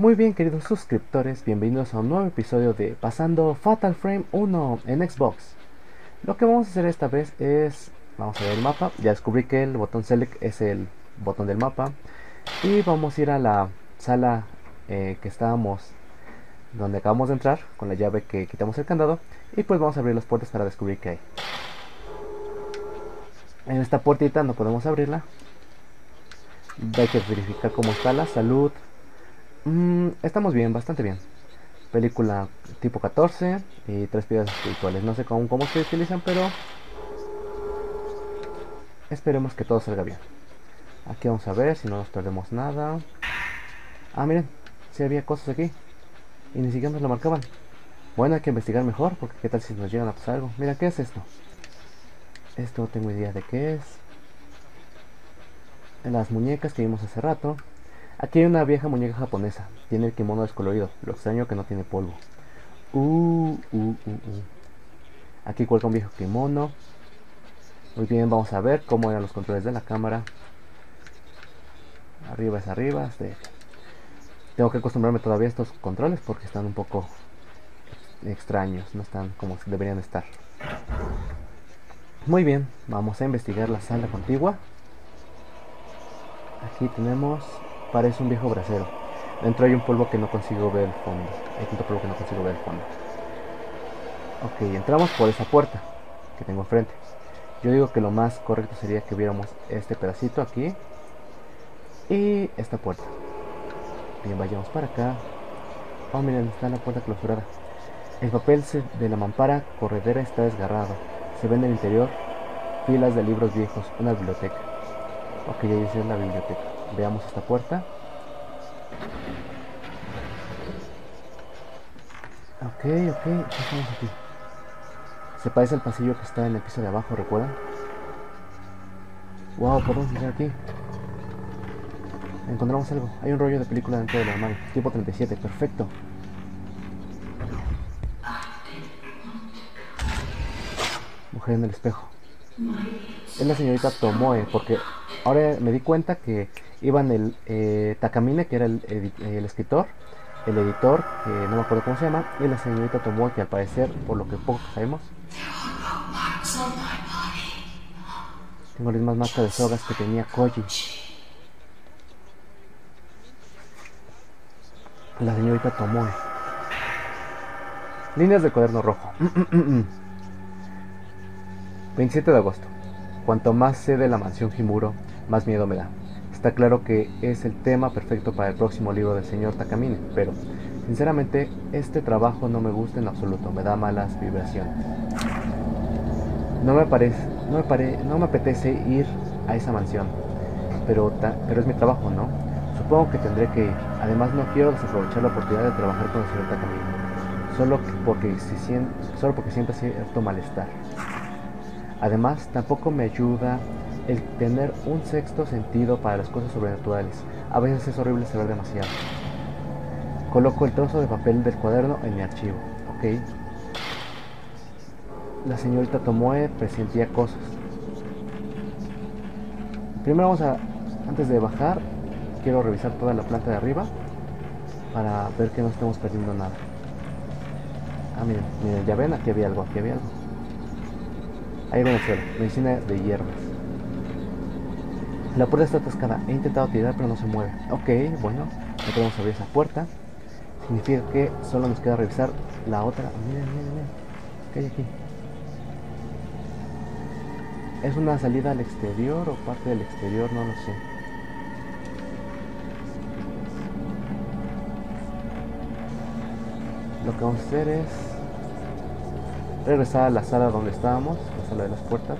Muy bien queridos suscriptores, bienvenidos a un nuevo episodio de Pasando Fatal Frame 1 en Xbox. Lo que vamos a hacer esta vez es, vamos a ver el mapa, ya descubrí que el botón Select es el botón del mapa. Y vamos a ir a la sala eh, que estábamos, donde acabamos de entrar con la llave que quitamos el candado. Y pues vamos a abrir las puertas para descubrir qué hay. En esta puertita no podemos abrirla, hay que verificar cómo está la salud, Mm, estamos bien, bastante bien. Película tipo 14 y tres piedras espirituales. No sé cómo, cómo se utilizan, pero esperemos que todo salga bien. Aquí vamos a ver si no nos perdemos nada. Ah, miren, si había cosas aquí y ni siquiera nos lo marcaban. Bueno, hay que investigar mejor porque qué tal si nos llegan a pasar algo. Mira, ¿qué es esto? Esto no tengo idea de qué es. Las muñecas que vimos hace rato. Aquí hay una vieja muñeca japonesa. Tiene el kimono descolorido. Lo extraño que no tiene polvo. Uh, uh, uh, uh. Aquí cuelga un viejo kimono. Muy bien, vamos a ver cómo eran los controles de la cámara. Arriba es arriba. Este. Tengo que acostumbrarme todavía a estos controles porque están un poco extraños. No están como deberían estar. Muy bien, vamos a investigar la sala contigua. Aquí tenemos Parece un viejo brasero. Dentro hay un polvo que no consigo ver el fondo. Hay tanto polvo que no consigo ver el fondo. Ok, entramos por esa puerta que tengo enfrente. Yo digo que lo más correcto sería que viéramos este pedacito aquí y esta puerta. Bien, vayamos para acá. Oh, miren, está la puerta clausurada. El papel de la mampara corredera está desgarrado. Se ve en el interior filas de libros viejos, una biblioteca. Ok, ya dice la biblioteca. Veamos esta puerta. Ok, ok, ¿qué estamos aquí? Se parece al pasillo que está en el piso de abajo, ¿recuerdan? Wow, podemos entrar aquí. Encontramos algo. Hay un rollo de película dentro del armario. Tipo 37, perfecto. Mujer en el espejo. Es la señorita Tomoe, porque ahora me di cuenta que iban el eh, Takamine, que era el, escritor, el editor, que no me acuerdo cómo se llama, y la señorita Tomoe, que al parecer, por lo que poco sabemos, tengo las mismas marcas de sogas que tenía Koji. La señorita Tomoe. Líneas de cuaderno rojo. 27 de agosto. Cuanto más sé de la mansión Himuro, más miedo me da. Está claro que es el tema perfecto para el próximo libro del señor Takamine, pero sinceramente este trabajo no me gusta en absoluto, me da malas vibraciones. No me parece, no me, pare, no me apetece ir a esa mansión, pero, es mi trabajo, ¿no? Supongo que tendré que ir. Además no quiero desaprovechar la oportunidad de trabajar con el señor Takamine, solo porque, solo porque siento cierto malestar. Además, tampoco me ayuda el tener un sexto sentido para las cosas sobrenaturales. A veces es horrible saber demasiado. Coloco el trozo de papel del cuaderno en mi archivo. Ok. La señorita Tomoe presentía cosas. Primero vamos a, antes de bajar, quiero revisar toda la planta de arriba para ver que no estemos perdiendo nada. Ah, miren, miren, ya ven, aquí había algo, aquí había algo. Ahí ven el suelo, medicina de hierbas. La puerta está atascada. He intentado tirar pero no se mueve. Ok, bueno. No podemos abrir esa puerta. Significa que solo nos queda revisar la otra. Miren, miren, miren. ¿Qué hay aquí? ¿Es una salida al exterior o parte del exterior? No lo sé. Lo que vamos a hacer es regresar a la sala donde estábamos, la sala de las puertas.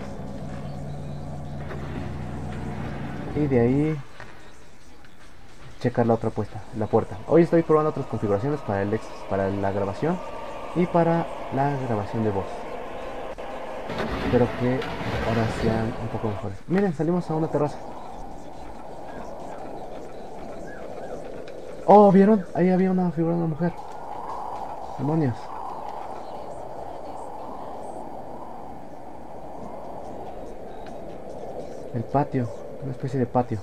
Y de ahí checar la otra puesta, la puerta. Hoy estoy probando otras configuraciones para el para la grabación y para la grabación de voz. Espero que ahora sean un poco mejores. Miren, salimos a una terraza. Oh, ¿vieron? Ahí había una figura de una mujer. Demonios. El patio. Una especie de patio.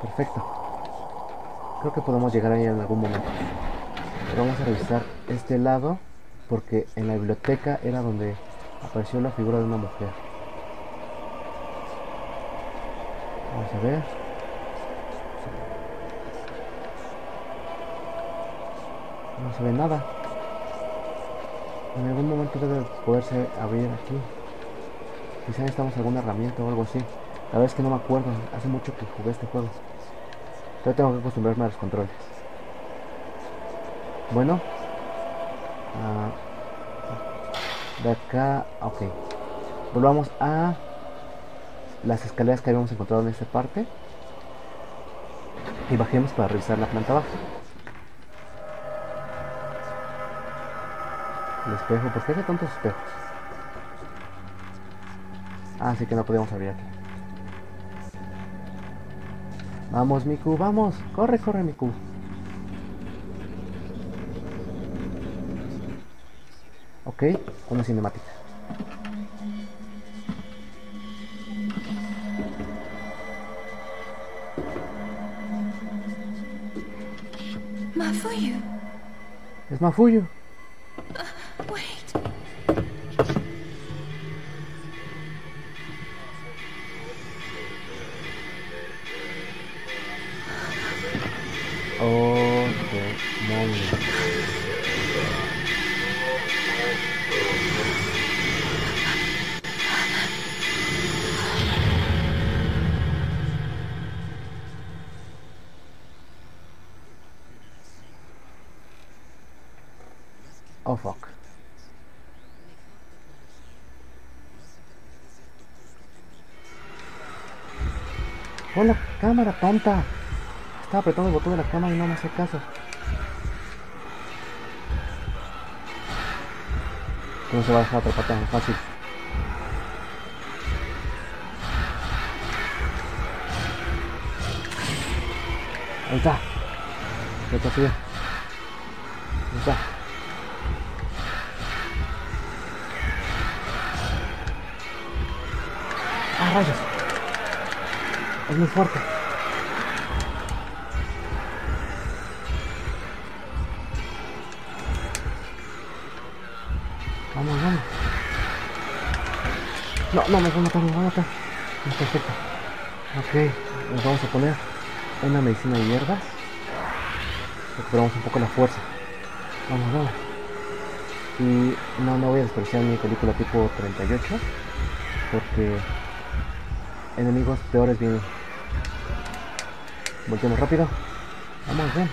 Perfecto. Creo que podemos llegar ahí en algún momento. Pero vamos a revisar este lado porque en la biblioteca era donde apareció la figura de una mujer. Vamos a ver. No se ve nada. En algún momento debe poderse abrir aquí. Quizá necesitamos alguna herramienta o algo así. La verdad es que no me acuerdo. Hace mucho que jugué este juego. Todavía tengo que acostumbrarme a los controles. Bueno. Ah, de acá. Ok. Volvamos a las escaleras que habíamos encontrado en esta parte. Y bajemos para revisar la planta baja. El espejo, ¿por qué hay tantos espejos? Ah, sí que no podíamos abrir aquí. Vamos, Miku, vamos. Corre, corre, Miku. Ok, una cinemática. Mafuyu. Es Mafuyu. Oh. Oh, fuck. ¡Pon la cámara, tonta! Estaba apretando el botón de la cámara y no me hace caso. No se va a dejar atrapar tan fácil. Ahí está. Ya está. Ahí está. ¡Ah, rayos! Es muy fuerte. No, no, me va a matar, me va a matar. Perfecto. Ok, nos vamos a poner una medicina de hierbas. Recuperamos un poco la fuerza. Vamos, vamos. Y no, no voy a desperdiciar mi película tipo 38. Porque enemigos peores vienen. Volteamos rápido. Vamos, ven.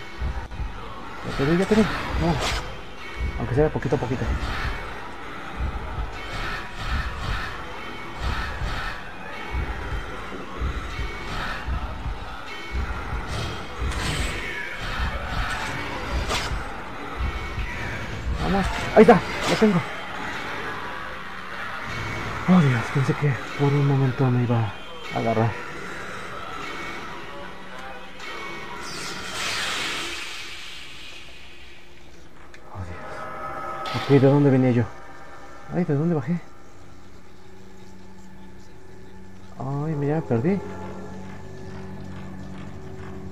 Ya te ya te. Vamos. Aunque sea poquito a poquito. Ahí está. Lo tengo. Oh Dios, pensé que por un momento me iba a agarrar. Oh Dios. Ok, ¿de dónde venía yo? Ay, ¿de dónde bajé? Ay, me ya me perdí.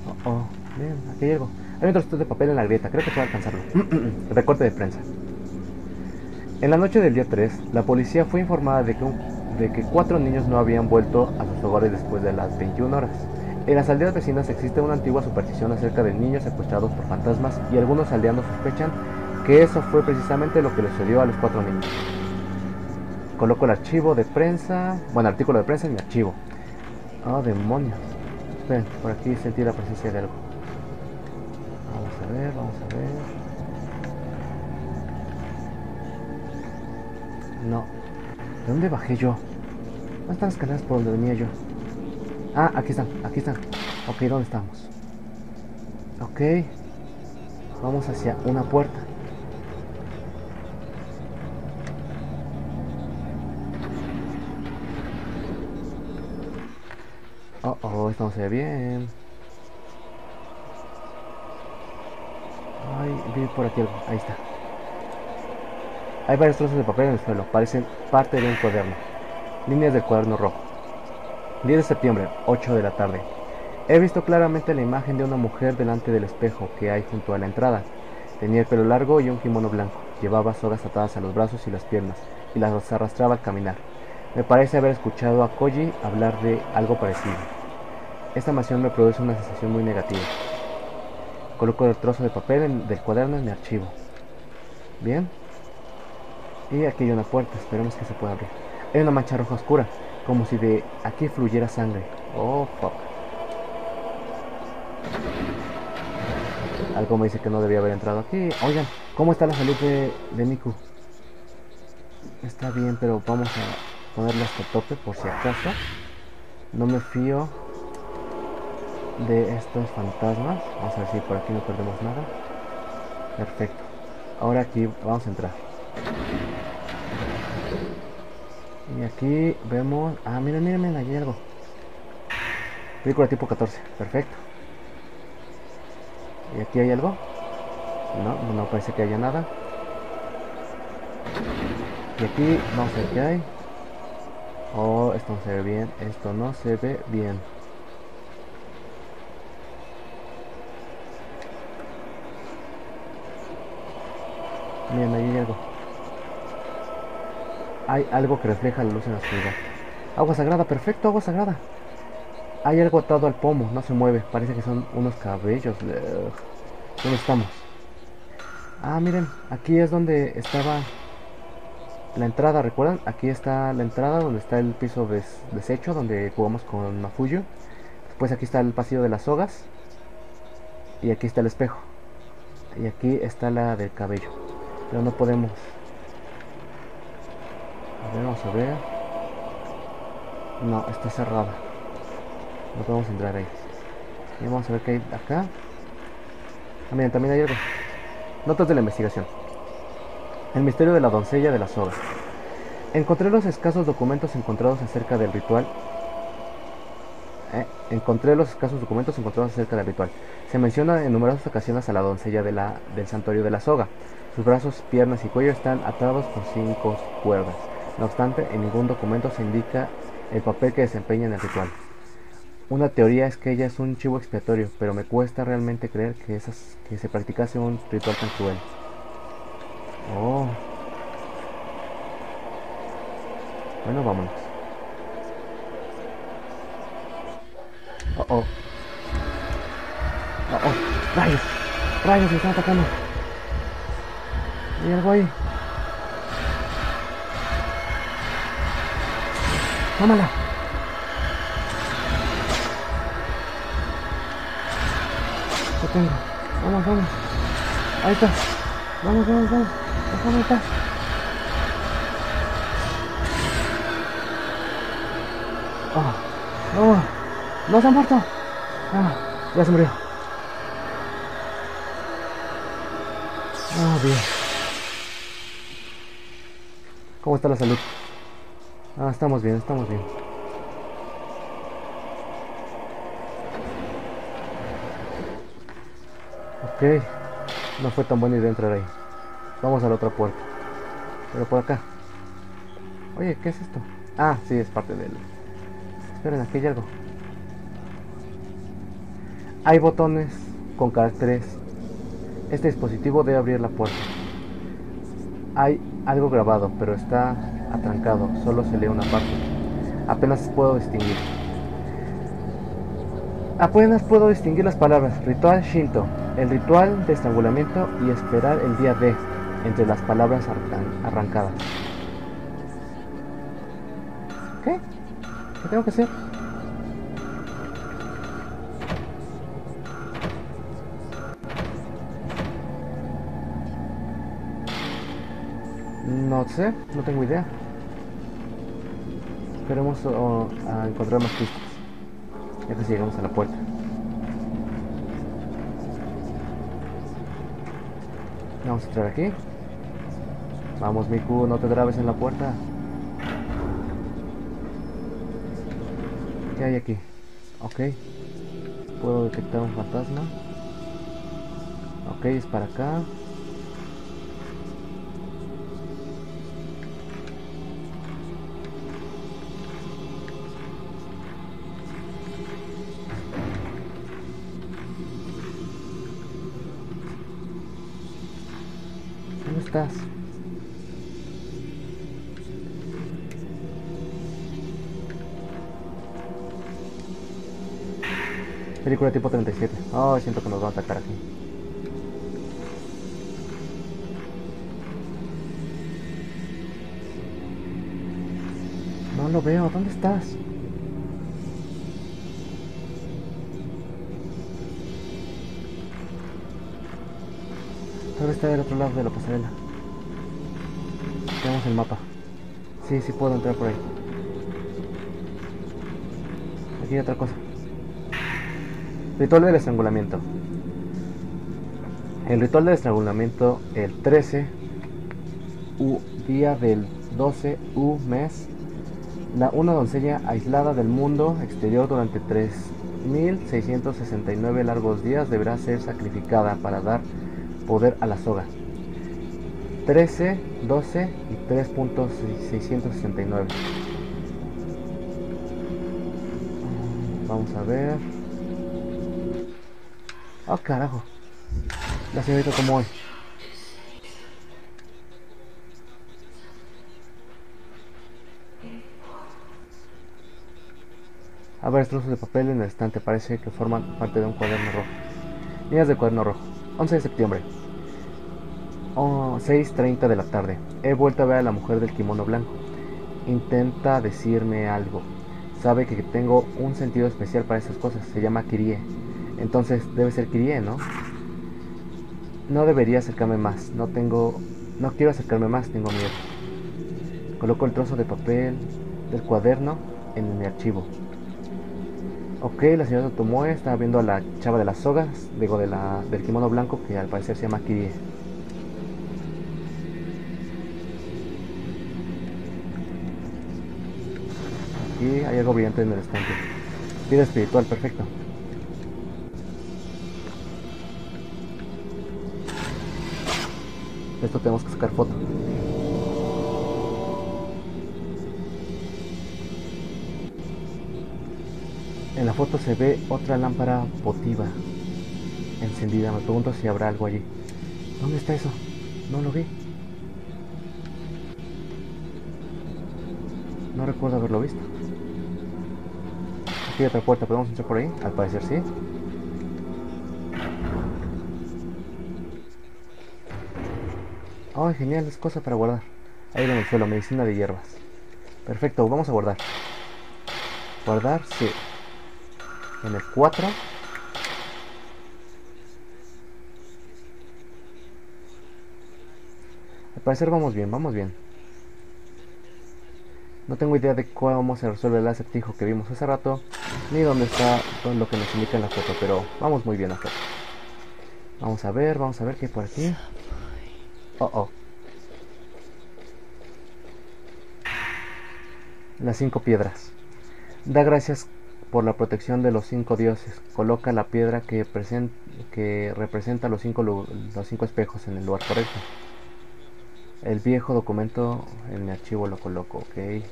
Oh, oh, bien, aquí hay algo. Hay un trozo de papel en la grieta, creo que puedo alcanzarlo. Recorte de prensa. En la noche del día 3, la policía fue informada de que, de que cuatro niños no habían vuelto a sus hogares después de las 21 horas. En las aldeas vecinas existe una antigua superstición acerca de niños secuestrados por fantasmas y algunos aldeanos sospechan que eso fue precisamente lo que le sucedió a los cuatro niños. Coloco el archivo de prensa, bueno, artículo de prensa en mi archivo. Oh, demonios. Esperen, por aquí sentí la presencia de algo. Ver, vamos a ver. No. ¿De dónde bajé yo? ¿Dónde están las escaleras por donde venía yo? Ah, aquí están, aquí están. Ok, ¿dónde estamos? Ok. Vamos hacia una puerta. Oh, oh, esto no se ve bien. Ay, vi por aquí algo. Ahí está. Hay varios trozos de papel en el suelo, parecen parte de un cuaderno. Líneas del cuaderno rojo. 10 de septiembre, 8 de la tarde. He visto claramente la imagen de una mujer delante del espejo que hay junto a la entrada. Tenía el pelo largo y un kimono blanco. Llevaba sogas atadas a los brazos y las piernas y las arrastraba al caminar. Me parece haber escuchado a Koji hablar de algo parecido. Esta mansión me produce una sensación muy negativa. Coloco el trozo de papel del cuaderno en mi archivo. Bien. Y aquí hay una puerta, esperemos que se pueda abrir. Hay una mancha roja oscura, como si de aquí fluyera sangre. Oh, fuck. Algo me dice que no debía haber entrado aquí. Oigan, ¿cómo está la salud de, de Miku? Está bien, pero vamos a ponerle hasta tope por si acaso. No me fío de estos fantasmas. Vamos a ver si por aquí no perdemos nada. Perfecto. Ahora aquí vamos a entrar. Y aquí vemos... Ah, miren, miren, miren, hay algo. Película tipo 14. Perfecto. ¿Y aquí hay algo? No, no parece que haya nada. Y aquí vamos a ver qué hay. Oh, esto no se ve bien. Esto no se ve bien. Miren, ahí hay algo. Hay algo que refleja la luz en la oscuridad. Agua sagrada, perfecto, agua sagrada. Hay algo atado al pomo, no se mueve. Parece que son unos cabellos. ¿Dónde estamos? Ah, miren, aquí es donde estaba la entrada, ¿recuerdan? Aquí está la entrada donde está el piso deshecho, donde jugamos con Mafuyo. Después aquí está el pasillo de las sogas. Y aquí está el espejo. Y aquí está la del cabello. Pero no podemos. A ver, vamos a ver. No, está cerrada. No podemos entrar ahí. Y vamos a ver qué hay acá. Ah, miren, también hay algo. Notas de la investigación. El misterio de la doncella de la soga. Encontré los escasos documentos encontrados acerca del ritual. Eh, encontré los escasos documentos encontrados acerca del ritual. Se menciona en numerosas ocasiones a la doncella de la, del santuario de la soga. Sus brazos, piernas y cuello están atados con cinco cuerdas. No obstante, en ningún documento se indica el papel que desempeña en el ritual. Una teoría es que ella es un chivo expiatorio, pero me cuesta realmente creer que, esas, que se practicase un ritual tan cruel. Oh. Bueno, vámonos. Oh, oh. Oh, oh. Rayos. Rayos, me están atacando. Hay algo ahí. Tómala. Lo tengo. Vamos, vamos. Ahí está. Vamos, vamos, vamos. Déjame estar. Oh, no se ha muerto. Ah, ya se murió. Ah, bien. ¿Cómo está la salud? Ah, estamos bien, estamos bien. Ok. No fue tan buena idea entrar ahí. Vamos a la otra puerta. Pero por acá. Oye, ¿qué es esto? Ah, sí, es parte del... Esperen, aquí hay algo. Hay botones con caracteres. Este dispositivo debe abrir la puerta. Hay algo grabado, pero está atrancado. Solo se lee una parte. Apenas puedo distinguir. Apenas puedo distinguir las palabras. Ritual Shinto. El ritual de estrangulamiento y esperar el día D entre las palabras arrancadas. ¿Qué? ¿Qué tengo que hacer? No sé, no tengo idea. Esperemos a encontrar más pistas. Ya casi llegamos a la puerta. Vamos a entrar aquí. Vamos, Miku, no te trabes en la puerta. ¿Qué hay aquí? Ok. Puedo detectar un fantasma. Ok, es para acá. Película tipo 37. Oh, siento que nos va a atacar aquí. No lo veo. ¿Dónde estás? Vez está del otro lado de la pasarela. Tenemos el mapa. Sí, sí puedo entrar por ahí. Aquí hay otra cosa. Ritual del estrangulamiento. El ritual del estrangulamiento, el 13 U día del 12 U mes, la, una doncella aislada del mundo exterior durante 3.669 largos días deberá ser sacrificada para dar poder a la soga. 13, 12 y 3.669. Vamos a ver. Oh, carajo. La señorita como hoy. A ver, trozos de papel en el estante parece que forman parte de un cuaderno rojo. Líneas de cuaderno rojo. 11 de septiembre. Oh, 6.30 de la tarde. He vuelto a ver a la mujer del kimono blanco. Intenta decirme algo. Sabe que tengo un sentido especial para esas cosas. Se llama Kirie. Entonces debe ser Kirie, ¿no? No debería acercarme más. No tengo... No quiero acercarme más. Tengo miedo. Coloco el trozo de papel del cuaderno en mi archivo. Ok, la señora Tomoe está viendo a la chava de las sogas, digo, de la, del kimono blanco, que al parecer se llama Kirie. Hay algo brillante en el estante. Vida espiritual, perfecto. Esto tenemos que sacar foto. En la foto se ve otra lámpara votiva encendida. Me pregunto si habrá algo allí. ¿Dónde está eso? No lo vi. No recuerdo haberlo visto. Aquí otra puerta. ¿Podemos entrar por ahí? Al parecer sí. Ay, genial, es cosa para guardar. Ahí en el suelo, medicina de hierbas. Perfecto, vamos a guardar. Guardar, sí. En el 4. Al parecer vamos bien, vamos bien. No tengo idea de cómo se resuelve el acertijo que vimos hace rato, ni dónde está todo lo que nos indica la foto, pero vamos muy bien acá. Vamos a ver, vamos a ver qué hay por aquí. Oh, oh. Las cinco piedras. Da gracias por la protección de los cinco dioses. Coloca la piedra que, que representa los cinco, los cinco espejos en el lugar correcto. El viejo documento en mi archivo lo coloco, ok.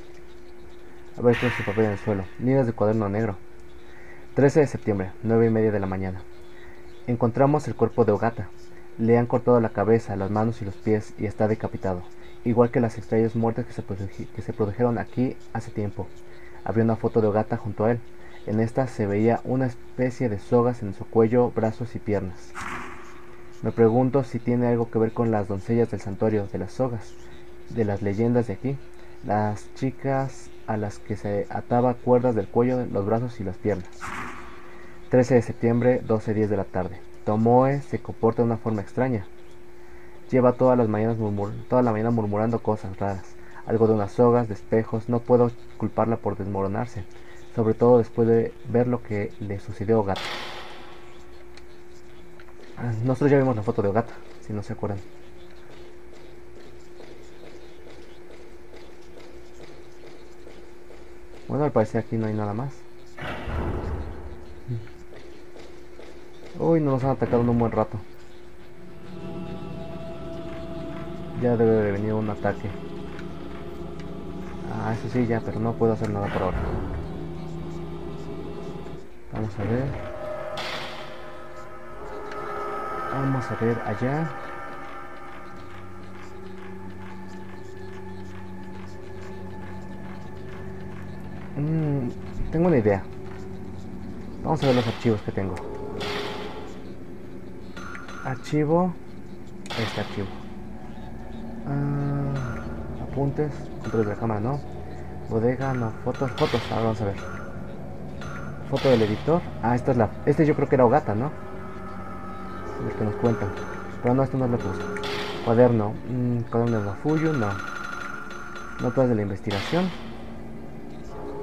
A ver, esto su papel en el suelo. Líneas de cuaderno negro. 13 de septiembre, 9 y media de la mañana. Encontramos el cuerpo de Ogata. Le han cortado la cabeza, las manos y los pies y está decapitado. Igual que las estrellas muertas que se, que se produjeron aquí hace tiempo. Había una foto de Ogata junto a él. En esta se veía una especie de sogas en su cuello, brazos y piernas. Me pregunto si tiene algo que ver con las doncellas del santuario de las sogas, de las leyendas de aquí, las chicas a las que se ataba cuerdas del cuello, los brazos y las piernas. 13 de septiembre, 12.10 de la tarde. Tomoe se comporta de una forma extraña. Lleva todas las mañanas toda la mañana murmurando cosas raras, algo de unas sogas, de espejos, no puedo culparla por desmoronarse, sobre todo después de ver lo que le sucedió a Gata. Nosotros ya vimos la foto de Ogata, si no se acuerdan. Bueno, al parecer aquí no hay nada más. Uy, no nos han atacado en un buen rato. Ya debe de venir un ataque. Ah, eso sí, ya, pero no puedo hacer nada por ahora. Vamos a ver. Vamos a ver allá. Mm, tengo una idea. Vamos a ver los archivos que tengo. Archivo. Este archivo. Ah, apuntes. Control de la cámara, ¿no? Bodega, no. Fotos, fotos. Ahora vamos a ver. Foto del editor. Ah, esta es la... Este yo creo que era Ogata, ¿no? El que nos cuenta. Pero no, esto no es lo uso. Cuaderno. Mm, cuaderno de Mafuyu, no. Notas de la investigación.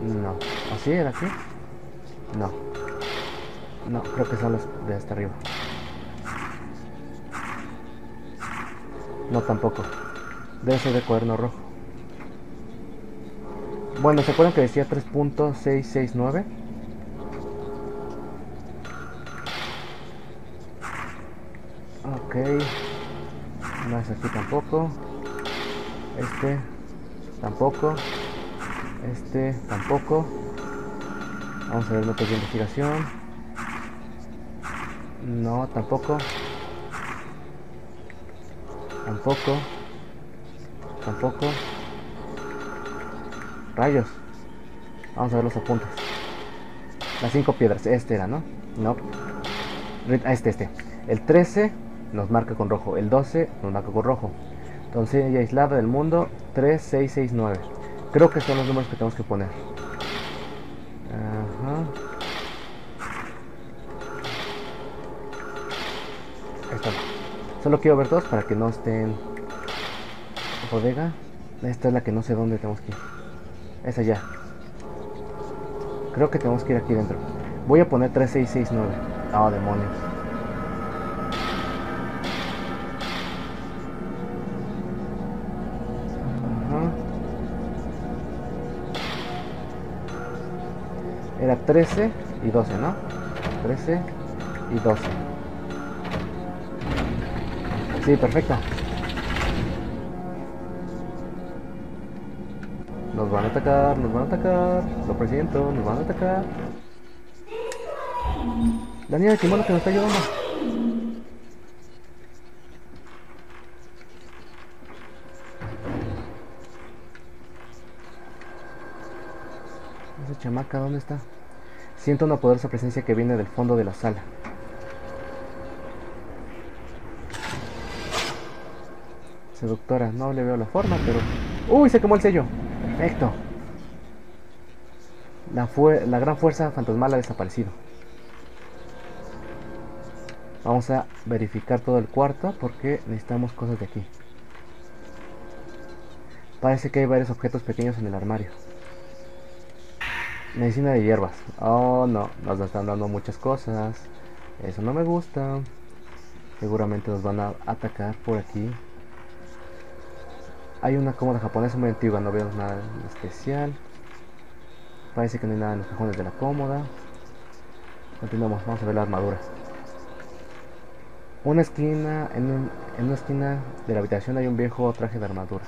No. ¿Así era así? No. No, creo que son los de hasta arriba. No, tampoco. Debe ser de cuaderno rojo. Bueno, ¿se acuerdan que decía 3.669? No es aquí tampoco. Este tampoco. Este tampoco. Vamos a ver notas de investigación. No, tampoco. Tampoco. Tampoco. Rayos. Vamos a ver los apuntes. Las cinco piedras. Este era, ¿no? No. Este, este. El 13 nos marca con rojo. El 12 nos marca con rojo. Entonces, ya aislada del mundo. 3, 6, 6, 9. Creo que son los números que tenemos que poner. Ajá. Ahí. Solo quiero ver dos para que no estén... Bodega. Esta es la que no sé dónde tenemos que ir. Esa ya. Creo que tenemos que ir aquí dentro. Voy a poner 3669. Ah, oh, demonios. 13 y 12, ¿no? 13 y 12. Sí, perfecto. Nos van a atacar, nos van a atacar. Lo presiento, nos van a atacar. La niña de kimono que nos está ayudando. Esa chamaca, ¿dónde está? Siento una poderosa presencia que viene del fondo de la sala. Seductora, no le veo la forma, pero... ¡Uy! Se quemó el sello. Perfecto. La, la gran fuerza fantasmal ha desaparecido. Vamos a verificar todo el cuarto porque necesitamos cosas de aquí. Parece que hay varios objetos pequeños en el armario. Medicina de hierbas. Oh, no. Nos están dando muchas cosas. Eso no me gusta. Seguramente nos van a atacar por aquí. Hay una cómoda japonesa muy antigua. No veo nada especial. Parece que no hay nada en los cajones de la cómoda. Continuamos. Vamos a ver la armadura. Una esquina. En, en una esquina de la habitación hay un viejo traje de armadura.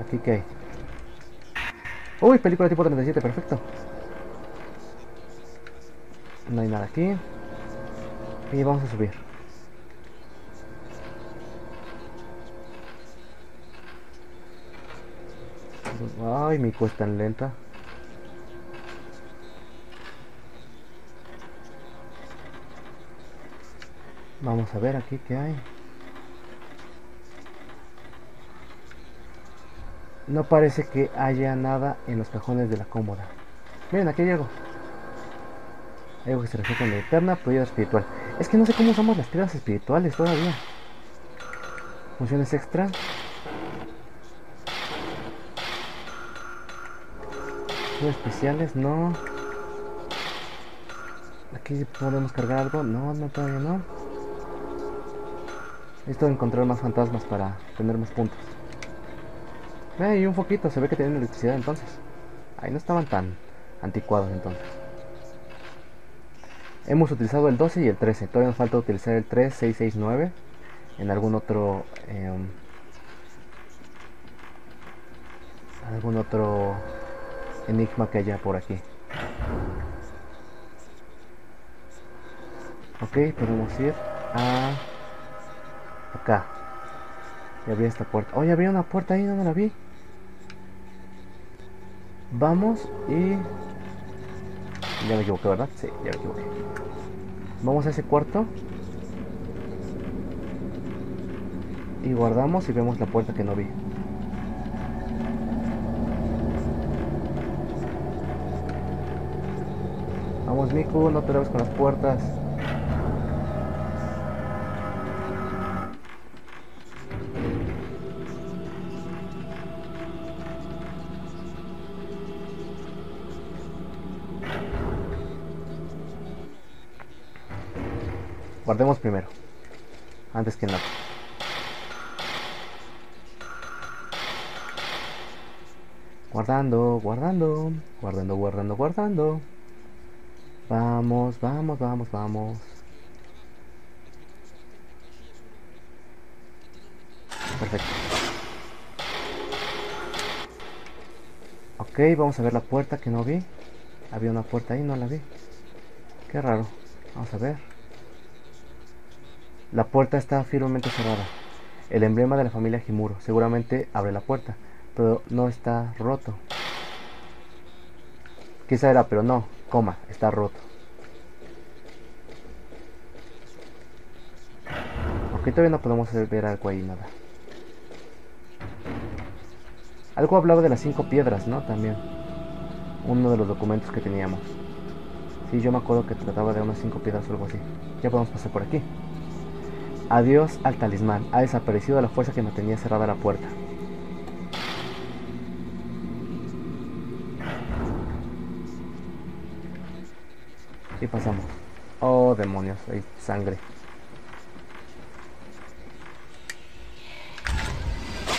Aquí que hay. Uy, película tipo 37, perfecto. No hay nada aquí. Y vamos a subir. Ay, mi cuesta tan lenta. Vamos a ver aquí qué hay. No parece que haya nada en los cajones de la cómoda. Miren, aquí hay algo. Algo que se refiere con la eterna piedra espiritual. Es que no sé cómo usamos las piedras espirituales todavía. Funciones extra. especiales, no. Aquí podemos cargar algo. No, no, todavía no. De encontrar más fantasmas para tener más puntos. Eh, y un poquito, se ve que tienen electricidad entonces. Ahí no estaban tan anticuados entonces. Hemos utilizado el 12 y el 13. Todavía nos falta utilizar el 3669 en algún otro... Em, algún otro enigma que haya por aquí. Ok, podemos ir a... Acá. Ya había esta puerta. Oh, ya había una puerta ahí, no la vi. Vamos y... Ya me equivoqué, ¿verdad? Sí, ya me equivoqué. Vamos a ese cuarto. Y guardamos y vemos la puerta que no vi. Vamos, Miku, no te con las puertas. Guardemos primero. Antes que nada. Guardando, guardando, guardando, guardando, guardando. Vamos, vamos, vamos, vamos. Perfecto. Ok, vamos a ver la puerta que no vi. Había una puerta ahí, no la vi. Qué raro. Vamos a ver. La puerta está firmemente cerrada. El emblema de la familia Jimuro seguramente abre la puerta, pero no está roto. Quizá era, pero no, coma, está roto. Ok, todavía no podemos ver algo ahí, nada. Algo hablaba de las cinco piedras, ¿no? También. Uno de los documentos que teníamos. Sí, yo me acuerdo que trataba de unas cinco piedras o algo así. Ya podemos pasar por aquí. Adiós al talismán. Ha desaparecido la fuerza que mantenía cerrada la puerta. Y pasamos. Oh, demonios, hay sangre.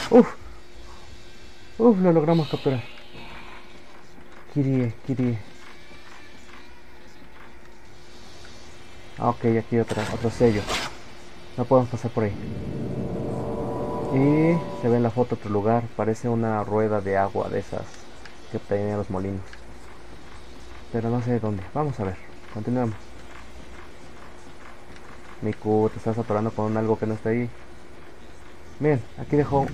Uf. Uf, lo logramos capturar. Kirie, Kirie. Ok, aquí otra, otro sello. No podemos pasar por ahí. Y se ve en la foto otro lugar. Parece una rueda de agua de esas que tenían los molinos. Pero no sé de dónde. Vamos a ver. Continuamos. Miku, te estás atorando con algo que no está ahí. Miren, aquí dejó un...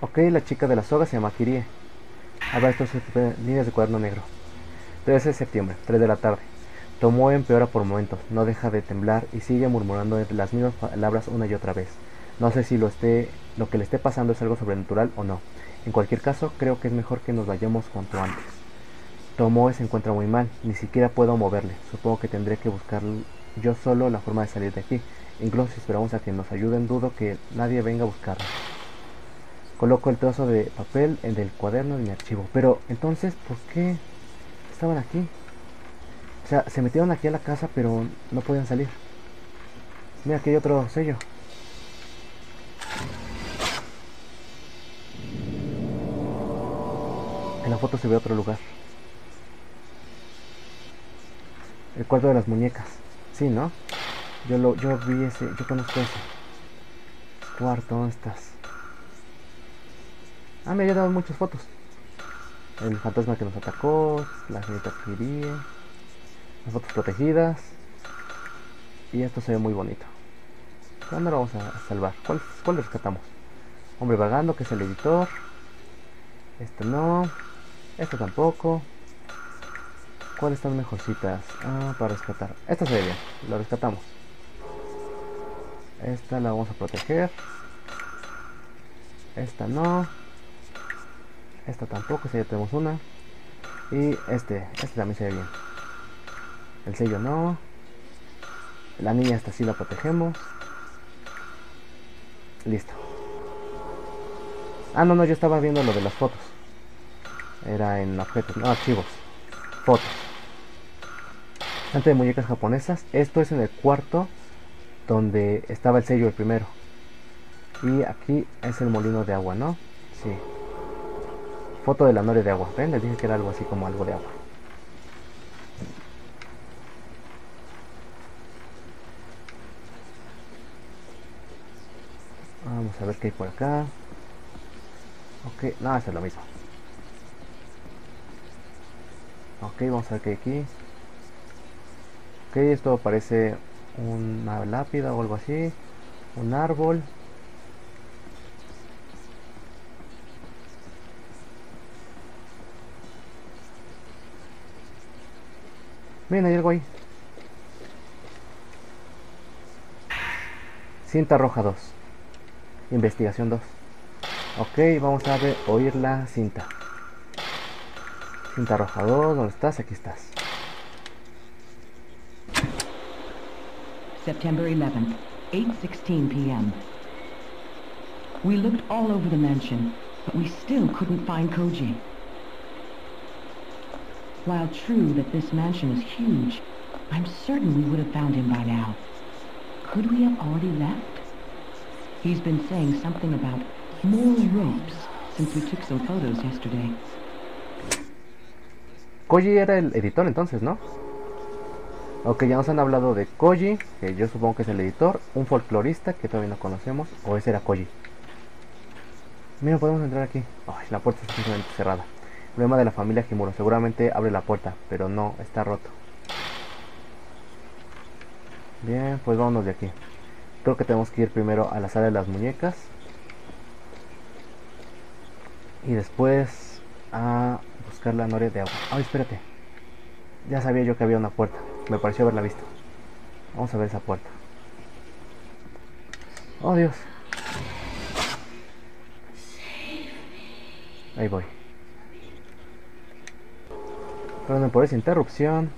Ok, la chica de la soga se llama Kirie. ver, estos líneas de cuaderno negro. 13 de septiembre, 3 de la tarde. Tomó empeora por momentos, no deja de temblar y sigue murmurando las mismas palabras una y otra vez. No sé si lo, esté, lo que le esté pasando es algo sobrenatural o no. En cualquier caso, creo que es mejor que nos vayamos cuanto antes. Tomoe se encuentra muy mal, ni siquiera puedo moverle. Supongo que tendré que buscar yo solo la forma de salir de aquí. Incluso si esperamos a que nos ayuden, dudo que nadie venga a buscarlo. Coloco el trozo de papel en el cuaderno de mi archivo. Pero entonces, ¿por qué? Estaban aquí. O sea, se metieron aquí a la casa, pero no podían salir. Mira, aquí hay otro sello. En la foto se ve otro lugar. El cuarto de las muñecas. Sí, ¿no? Yo lo, yo vi ese, yo conozco ese. Cuarto, ¿dónde estás? Ah, me había dado muchas fotos el fantasma que nos atacó, la señorita Kirie, las fotos protegidas. Y esto se ve muy bonito. ¿Dónde lo vamos a salvar? ¿Cuál, ¿Cuál rescatamos? Hombre vagando, que es el editor. Esto no. Esto tampoco. ¿Cuáles están mejorcitas? Ah, para rescatar. Esta se ve bien. Lo rescatamos. Esta la vamos a proteger. Esta no. Esta tampoco, si ya tenemos una. Y este, este también se ve bien. El sello no. La niña esta sí la protegemos. Listo. Ah, no, no, yo estaba viendo lo de las fotos. Era en objetos, no, archivos. Fotos. Antes de muñecas japonesas. Esto es en el cuarto donde estaba el sello el primero. Y aquí es el molino de agua, ¿no? Sí. Foto de la noria de agua. ¿Ven? Les dije que era algo así como algo de agua. Vamos a ver qué hay por acá. Ok, no, es lo mismo. Ok, vamos a ver qué hay aquí. Ok, esto parece una lápida o algo así. Un árbol. Miren, hay algo ahí. Cinta roja 2. Investigación 2. Ok, vamos a ver, oír la cinta. Cinta roja 2, ¿dónde estás? Aquí estás. September 11th, 8:16 p.m. We looked all over the mansion, but we still couldn't find Koji. While true that this mansion is huge, I'm certain we would have found him by now. Could we have already left? He's been saying something about more ropes since we took some photos yesterday. Koji era el editor entonces, ¿no? Ok, ya nos han hablado de Koji, que yo supongo que es el editor, un folclorista que todavía no conocemos, o ese era Koji. Mira, podemos entrar aquí. Ay, la puerta está simplemente cerrada. Problema de la familia Kimuro, seguramente abre la puerta, pero no, está roto. Bien, pues vámonos de aquí. Creo que tenemos que ir primero a la sala de las muñecas. Y después a buscar la noria de agua. Ay, espérate. Ya sabía yo que había una puerta. Me pareció haberla visto. Vamos a ver esa puerta. Oh, Dios. Ahí voy. Perdón por esa interrupción.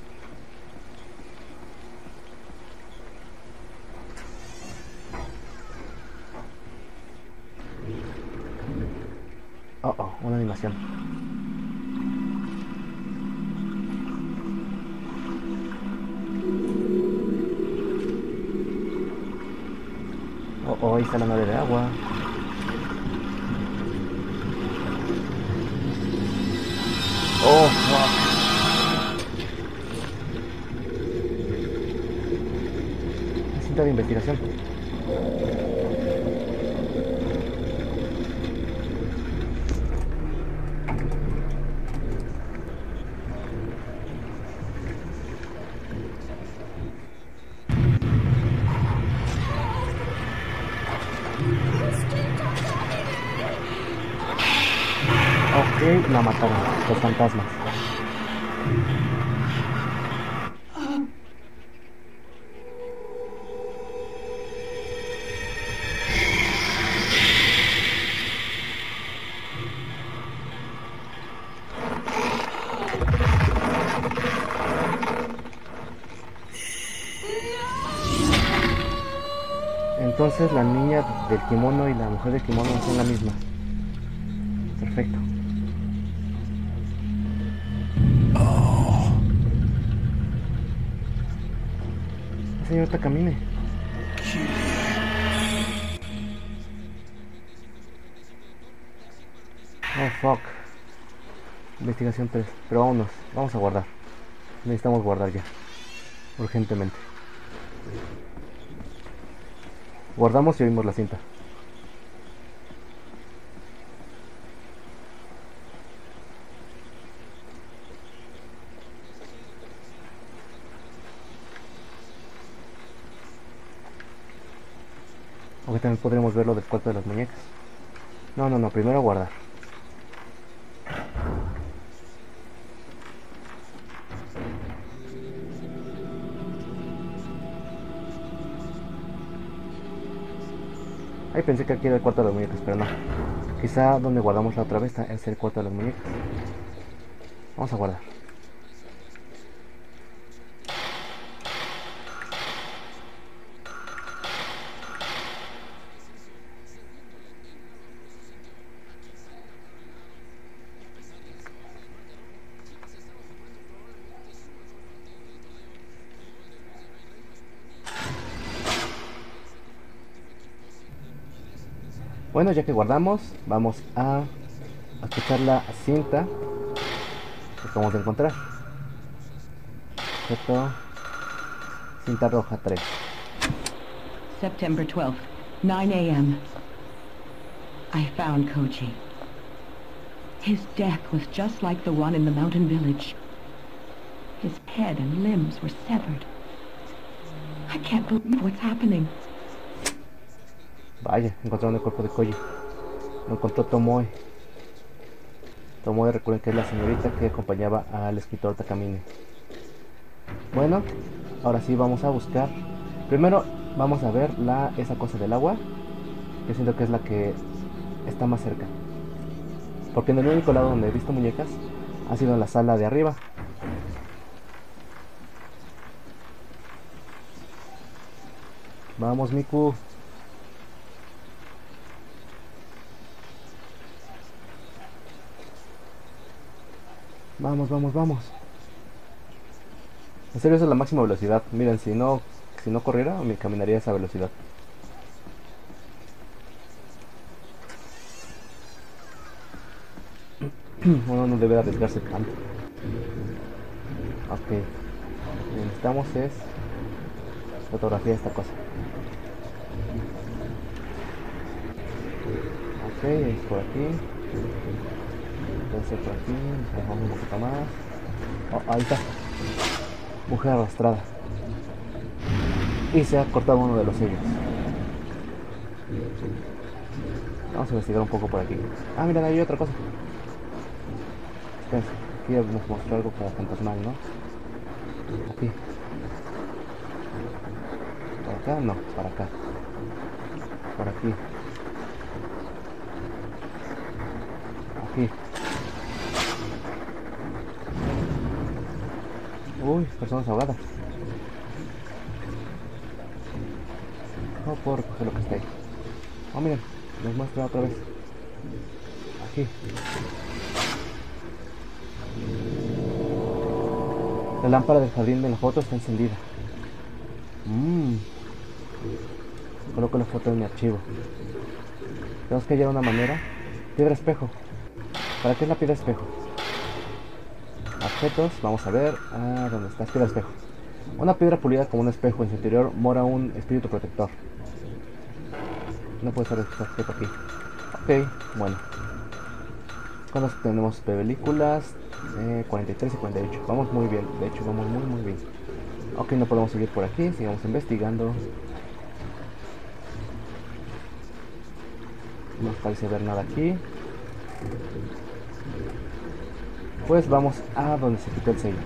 Oh, oh, una animación. Oh, oh, ahí está la nave de agua. Oh. De investigación. Ok, la mataron, los fantasmas. Entonces la niña del kimono y la mujer del kimono son la misma. Perfecto. El señor Takamine. Oh, fuck. Investigación 3. Pero vámonos. Vamos a guardar. Necesitamos guardar ya. Urgentemente. Guardamos y oímos la cinta. Aunque también podremos verlo del cuarto de las muñecas. No, no, no, primero guardar. Ay, pensé que aquí era el cuarto de las muñecas, pero no. Quizá donde guardamos la otra vez es el cuarto de las muñecas. Vamos a guardar. Bueno, ya que guardamos, vamos a, escuchar la cinta que acabamos de encontrar. Esto, cinta roja 3. September 12th, 9 a.m. I found Koji. His death was just like the one in the mountain village. His head and limbs were severed. I can't believe what's happening. Vaya, encontraron el cuerpo de Koji. Lo encontró Tomoe. Tomoe recuerden que es la señorita que acompañaba al escritor Takamine. Bueno, ahora sí vamos a buscar. Primero vamos a ver la, esa cosa del agua. Yo siento que es la que está más cerca. Porque en el único lado donde he visto muñecas ha sido en la sala de arriba. Vamos, Miku. Vamos, vamos, vamos. En serio, esa es la máxima velocidad. Miren, si no, si no corriera, me caminaría a esa velocidad. Uno no debe arriesgarse tanto. Ok. Lo que necesitamos es fotografía esta cosa. Ok, es por aquí. Ser por aquí. Dejamos un poquito más. Oh, ahí está. Mujer arrastrada. Y se ha cortado uno de los sellos. Vamos a investigar un poco por aquí. Ah, miren, ahí hay otra cosa. Espérense, aquí nos mostró algo como fantasmal, ¿no? Aquí. ¿Para acá? No, para acá. Por aquí. Aquí. Uy, personas ahogadas. No puedo recoger lo que está ahí. Oh, miren, nos muestra otra vez. Aquí. La lámpara del jardín de la foto está encendida. Mmm. Coloco la foto en mi archivo. Tenemos que hallar una manera. Piedra espejo. ¿Para qué es la piedra espejo? Objetos, vamos a ver. Ah, ¿dónde está? Piedra espejo. Una piedra pulida como un espejo. En su interior mora un espíritu protector. No puede ser este objeto aquí. Ok, bueno. ¿Cuántas tenemos películas? Eh, 43 y 48. Vamos muy bien. De hecho, vamos muy, muy bien. Ok, no podemos seguir por aquí. Sigamos investigando. No parece ver nada aquí. Pues vamos a donde se quitó el sello.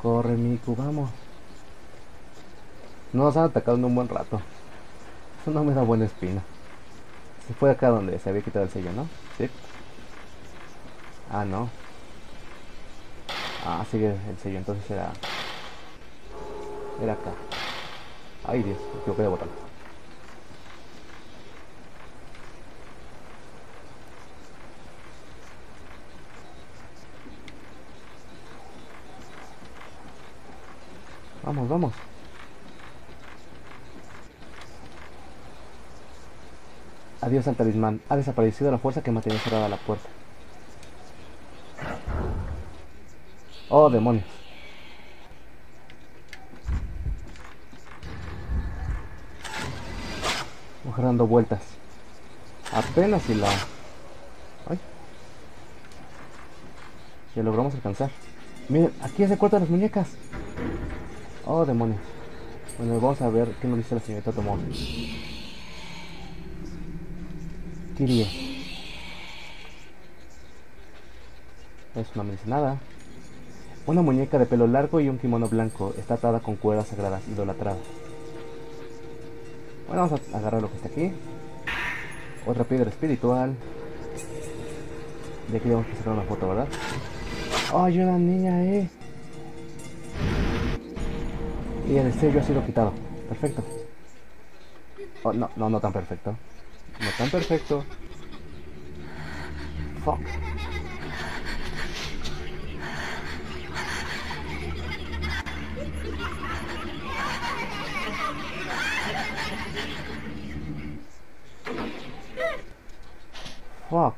Corre, Miku, vamos. No nos han atacado en un buen rato. Eso no me da buena espina. Se fue acá donde se había quitado el sello, ¿no? Sí. Ah, no. Ah, sigue el sello, entonces era... Era acá. Ay, Dios, me equivoqué de botón. Vamos, vamos. Adiós al talismán. Ha desaparecido la fuerza que mantenía cerrada la puerta. Oh, demonios. Dando vueltas. Apenas si la... Ay. Ya logramos alcanzar. Miren, aquí se cortan las muñecas. Oh, demonios. Bueno, vamos a ver qué nos dice la señorita Tomoe. Kirie. Eso no me dice nada. Una muñeca de pelo largo y un kimono blanco está atada con cuerdas sagradas idolatradas. Bueno, vamos a agarrar lo que está aquí. Otra piedra espiritual. De aquí vamos a sacar una foto, ¿verdad? ¡Oh, hay una niña ahí! Y el sello ha sido quitado. Perfecto. Oh, no, no, no tan perfecto. No tan perfecto. Fuck. Fuck.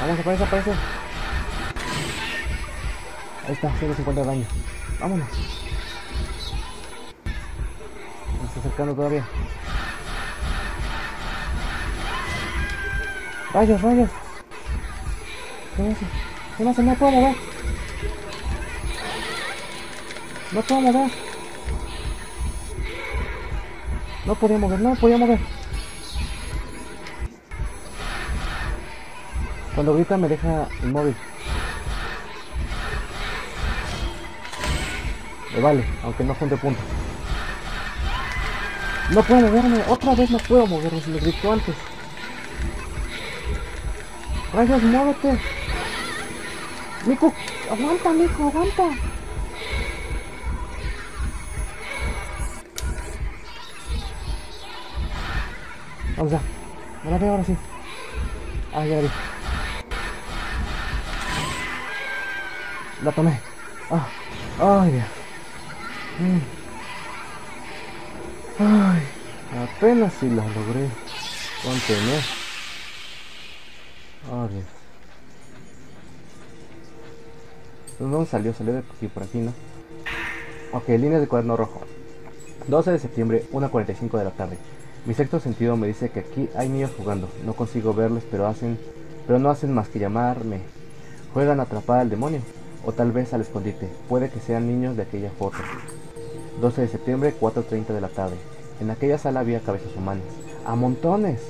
Vamos, aparece, aparece. Ahí está, 150 de daño. Vámonos. acercando todavía. Rayos, rayos. ¿Qué hace? ¿Qué hace? No puedo mover. No puedo mover. No podía mover, no podía mover. Cuando grita me deja inmóvil. Me vale, aunque no junte puntos. No puedo moverme, otra vez no puedo moverme, se lo gritó antes. Rayos, muévete. Mico, aguanta, Mico, aguanta. Vamos ya. Me la veo ahora sí. Ah, ya la vi. La tomé. Ah, ay, Dios. Mm. Ay, apenas si la logré contener. Oh, Dios. ¿Dónde salió? Salió de aquí, por aquí, ¿no? Ok, línea de cuaderno rojo. 12 de septiembre, 1.45 de la tarde. Mi sexto sentido me dice que aquí hay niños jugando. No consigo verles, pero hacen, pero no hacen más que llamarme. Juegan a atrapar al demonio, o tal vez al escondite. Puede que sean niños de aquella foto. 12 de septiembre, 4.30 de la tarde. En aquella sala había cabezas humanas. ¡A montones!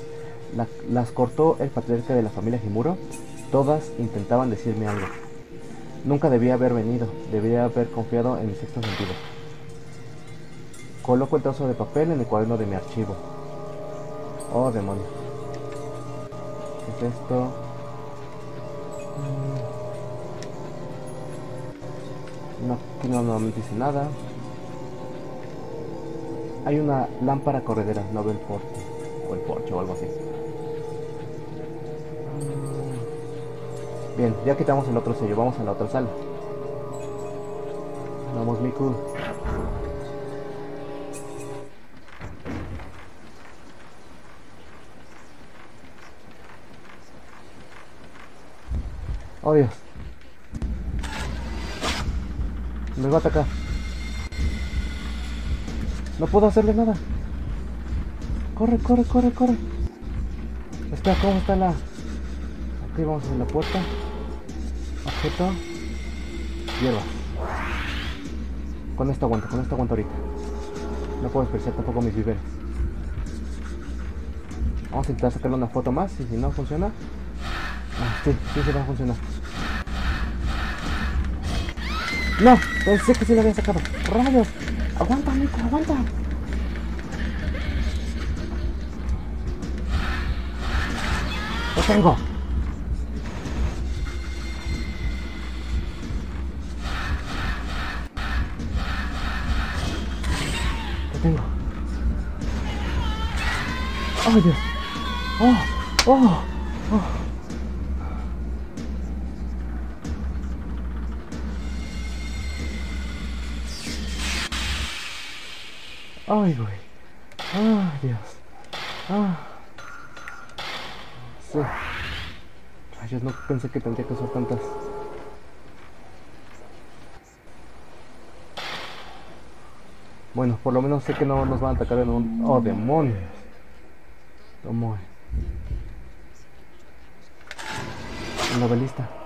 La- las cortó el patriarca de la familia Jimuro. Todas intentaban decirme algo. Nunca debía haber venido. Debería haber confiado en mi sexto sentido. Coloco el trozo de papel en el cuaderno de mi archivo. Oh, demonio. ¿Qué es esto? Mm. No, aquí no, no me dice nada. Hay una lámpara corredera, no veo el porche. O el porche o algo así. Bien, ya quitamos el otro sello, vamos a la otra sala. Vamos, Miku. Oh Dios. Me va a atacar. No puedo hacerle nada. Corre, corre, corre, corre. Espera, ¿cómo está la...? Ok, vamos a la puerta. Objeto. Hierba. Con esto aguanta, con esto aguanta ahorita. No puedo desperdiciar tampoco mis víveres. Vamos a intentar sacarle una foto más y si no funciona... Ah, sí, sí se va a funcionar. No, pensé que sí lo había sacado. ¡Rayos! ¡Aguanta, Nico, aguanta! ¡Lo tengo! Lo tengo. ¡Oh, Dios! ¡Oh! ¡Oh! ¡Oh! Ay, güey. Ay, Dios. Ah. Sí. Rayos, no pensé que tendría que usar tantas. Bueno, por lo menos sé que no nos van a atacar en un... ¡Oh, demonios! Tomo. Novelista.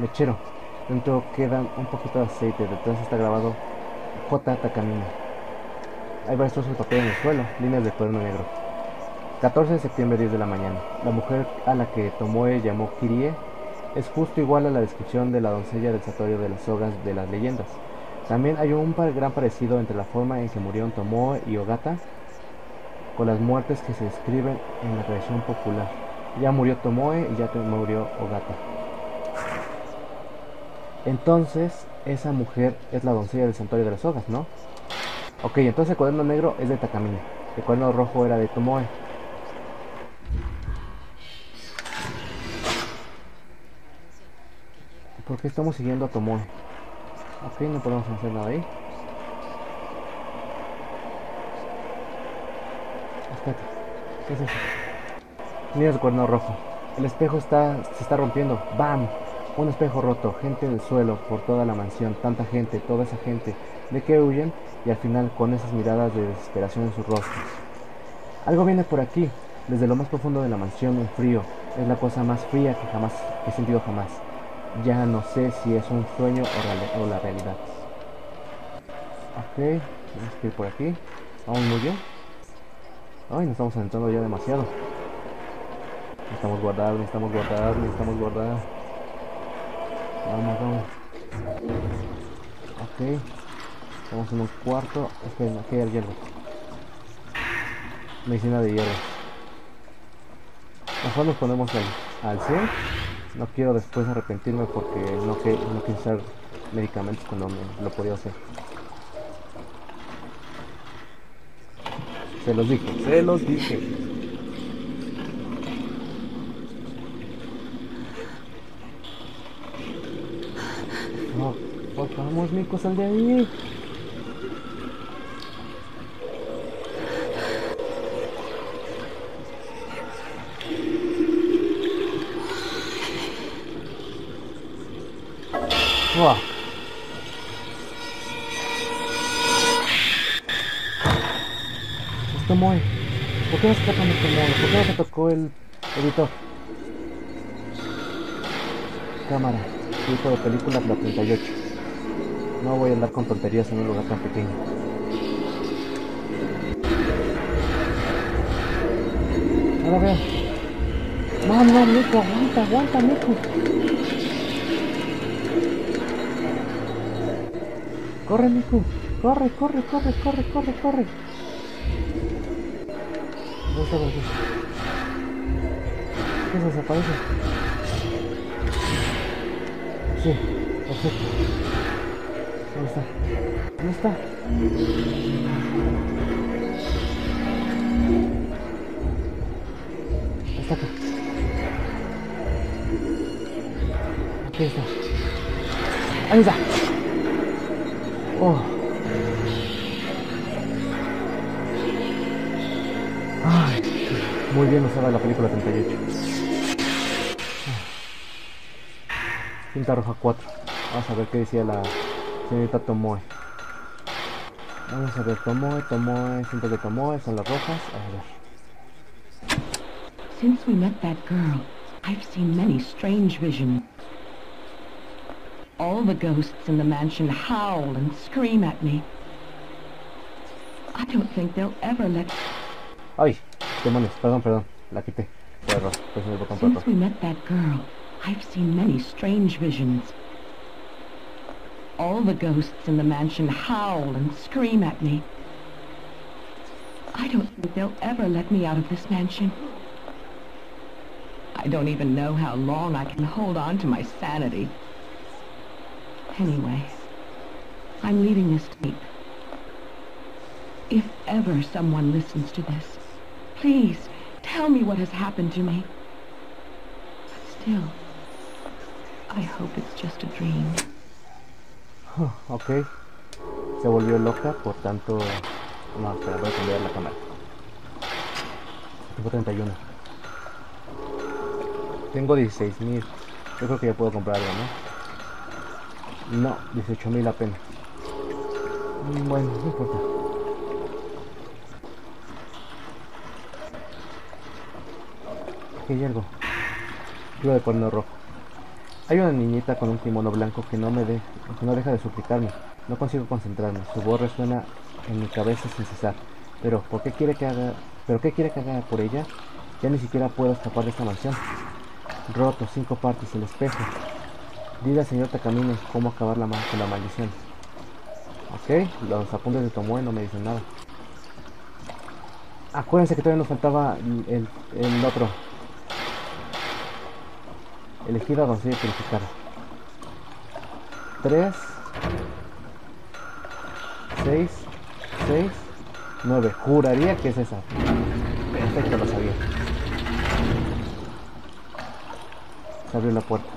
Mechero. Dentro quedan un poquito de aceite. Detrás está grabado J. Takamine. Hay varios trozos de papel en el suelo. Líneas de cuaderno negro. 14 de septiembre, 10 de la mañana. La mujer a la que Tomoe llamó Kirie es justo igual a la descripción de la doncella del santuario de las sogas de las leyendas. También hay un gran parecido entre la forma en que murieron Tomoe y Ogata con las muertes que se describen en la tradición popular. Ya murió Tomoe y ya murió Ogata. Entonces, esa mujer es la doncella del santuario de las sogas, ¿no? Ok, entonces el cuaderno negro es de Takamine. El cuaderno rojo era de Tomoe. ¿Por qué estamos siguiendo a Tomoe? Ok, no podemos hacer nada ahí. Espérate. ¿Qué es eso? Mira el cuerno rojo. El espejo está, se está rompiendo. ¡Bam! Un espejo roto. Gente en el suelo por toda la mansión. Tanta gente, toda esa gente. ¿De qué huyen? Y al final con esas miradas de desesperación en sus rostros. Algo viene por aquí. Desde lo más profundo de la mansión, un frío. Es la cosa más fría que jamás he sentido jamás. Ya no sé si es un sueño o, la realidad. Ok, vamos a ir por aquí. Vamos muy bien. Ay, nos estamos adentrando ya demasiado. Necesitamos guardar, necesitamos guardar, necesitamos guardar. Vamos, vamos. Ok. Estamos en un cuarto. Esperen, aquí hay hierro. Medicina de hierro. Mejor nos ponemos al, al 100. No quiero después arrepentirme porque no, que, no quiero usar medicamentos cuando lo podía hacer. Se los dije, se los dije. No, favor, Nico, sal de ahí. Fuck. Esto muy. ¿Por qué no se el mono? ¿Por qué no se tocó el editor? Cámara. Tipo de película la 38. No voy a andar con tonterías en un lugar tan pequeño. Ahora veo. No, no, Nico, aguanta, aguanta, Nico. Corre, Nico. Corre, corre, corre, corre, corre, corre. ¿Dónde está? ¿Qué se desaparece? Sí, perfecto. ¿Dónde está? ¿Dónde está? Está acá. Aquí está. Ahí está. Oh. Ay, muy bien usada la película 38. Cinta roja 4. Vamos a ver qué decía la señorita Tomoe. Vamos a ver, Tomoe, Tomoe, Tomoe, son las rojas. A ver. Since we met that girl, I've seen many strange visions. All the ghosts in the mansion howl and scream at me. I don't think they'll ever let... Ay, demonios, perdón, perdón, la quité. Fue error, presioné el botón por error. Since we met that girl, I've seen many strange visions. All the ghosts in the mansion howl and scream at me. I don't think they'll ever let me out of this mansion. I don't even know how long I can hold on to my sanity. Anyway, I'm leaving this tape. If ever someone listens to this, please tell me what has happened to me. But still, I hope it's just a dream. Ok. Se volvió loca, por tanto... No, espera, voy a cambiar la cámara. Tengo 31. Tengo 16.000. Yo creo que ya puedo comprar algo, ¿no? No, 18.000 apenas. Mm, Bueno, no importa. Aquí hay algo. Yo de cuerno rojo. Hay una niñita con un kimono blanco que no me de, que no deja de suplicarme. No consigo concentrarme. Su voz resuena en mi cabeza sin cesar. Pero, ¿por qué quiere que haga? ¿Pero qué quiere que haga por ella? Ya ni siquiera puedo escapar de esta mansión. Roto, cinco partes, el espejo. Dile al señor Takamine cómo acabar la con la maldición. Ok, los apuntes de Tomoe no me dicen nada. Acuérdense que todavía nos faltaba el, el, el otro. Elegida doncella purificada. 3 6 6 9 Juraría que es esa. Perfecto, lo sabía. Se abrió la puerta.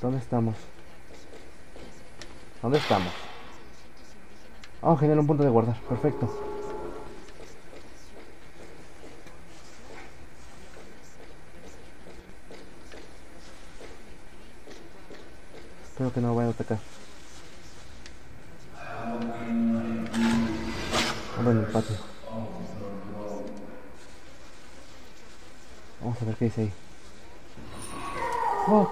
¿Dónde estamos? ¿Dónde estamos? Oh, genial, un punto de guardar. Perfecto. Espero que no vayan a atacar. Ando en el patio. Vamos a ver qué dice ahí. ¡Oh!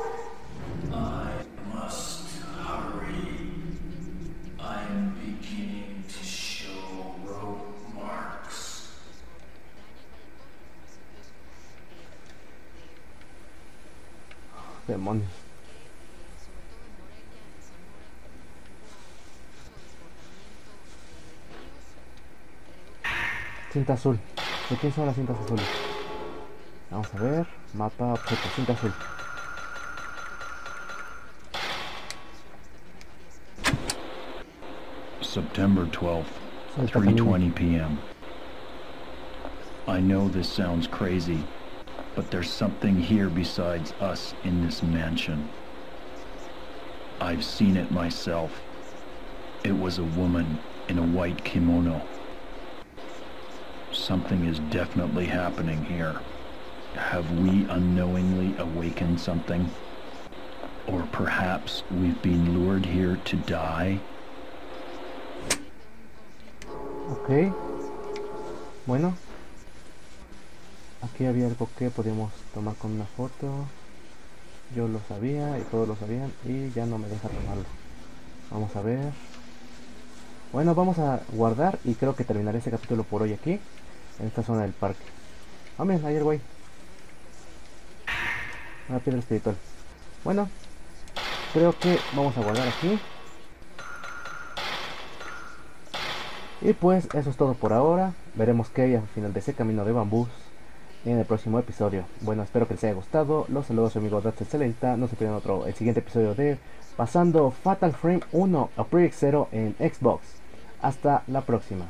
must Cinta azul. ¿De quién son las cintas azules? Vamos a ver. Mapa objeto. Cinta azul. September 12th, 3:20 p.m. I know this sounds crazy, but there's something here besides us in this mansion. I've seen it myself. It was a woman in a white kimono. Something is definitely happening here. Have we unknowingly awakened something? Or perhaps we've been lured here to die? Ok. Bueno. Aquí había algo que podíamos tomar con una foto. Yo lo sabía y todos lo sabían y ya no me deja tomarlo. Vamos a ver. Bueno, vamos a guardar y creo que terminaré este capítulo por hoy aquí, en esta zona del parque. Ah, miren, ahí el güey. Una piedra espiritual. Bueno, creo que vamos a guardar aquí. Y pues eso es todo por ahora. Veremos qué hay al final de ese camino de bambús en el próximo episodio. Bueno, espero que les haya gustado. Los saludo a su amigo Dax Excelenta. No se pierdan otro, el siguiente episodio de Pasando Fatal Frame 1 a Project 0 en Xbox. Hasta la próxima.